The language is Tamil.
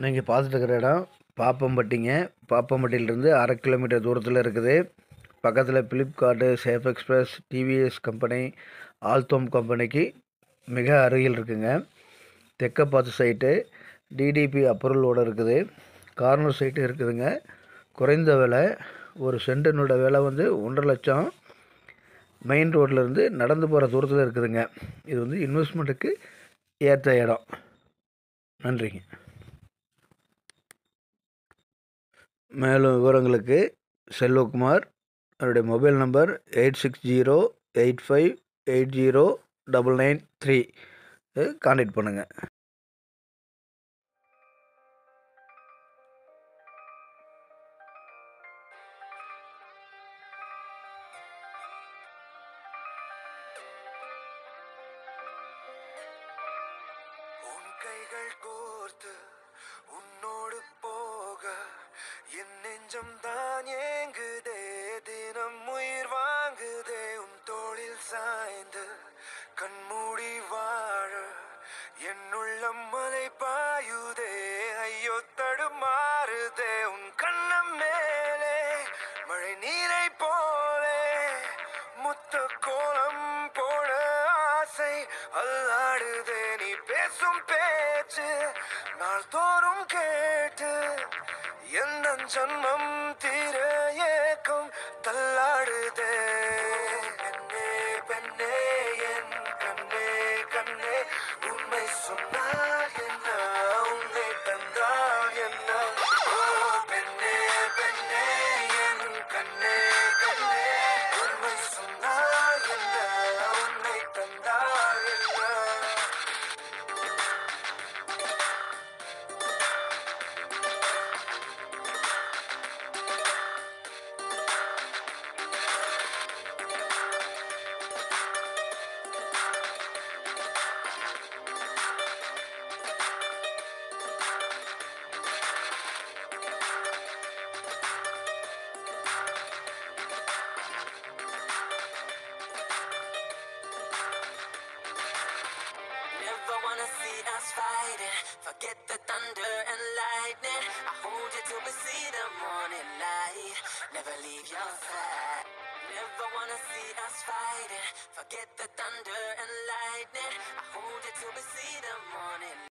நீங்கள் பார்த்துட்டு இருக்கிற இடம் பாப்பம்பட்டிங்க. பாப்பம்பட்டியிலேருந்து அரை கிலோமீட்டர் தூரத்தில் இருக்குது. பக்கத்தில் Flipkart safe express TVS company Alstom கம்பெனிக்கு மிக அருகில் இருக்குங்க. தெற்க பார்த்து சைட்டு டிடிபி அப்ரூவலோடு இருக்குது. கார்னர் சைட்டு இருக்குதுங்க. குறைந்த விலை ஒரு சென்டனோட விலை வந்து ஒன்றரை லட்சம். மெயின் ரோட்லேருந்து நடந்து போகிற தூரத்தில் இருக்குதுங்க. இது வந்து இன்வெஸ்ட்மெண்ட்டுக்கு ஏற்ற இடம். நன்றிங்க. மேலும் விவரங்களுக்கு செல்வகுமார் அவருடைய mobile number eight six zero eight five eight zero double nine three. Contact பண்ணுங்கள் கைகள் கோர்த்து உன்னோடு நெஞ்சம் தான் ஏங்குதே தினம் உயிர் வாங்குதே உம் தோளில் சாய்ந்து கண்மூடி வாழ. என்னுள்ளம் மலை பாயுதே ஐயோ தடுமாறுதே உன் கண்ணம் மேலே மழை நீரை போலே. முத்த கோலம் போட ஆசை அல்லாடுதே நீ பேசும் பேச்சு நாள் தோறும் கேட்டு எந்த ஜன்மம் தீர ஏக்கம் தள்ளாடுதே. பெண்ணே பெண்ணே என் கண்ணே கண்ணே உண்மை சொன்ன fighting. Forget the thunder and lightning. I hold you till we see the morning light. Never leave your side. Never wanna see us fighting. Forget the thunder and lightning. I hold you till we see the morning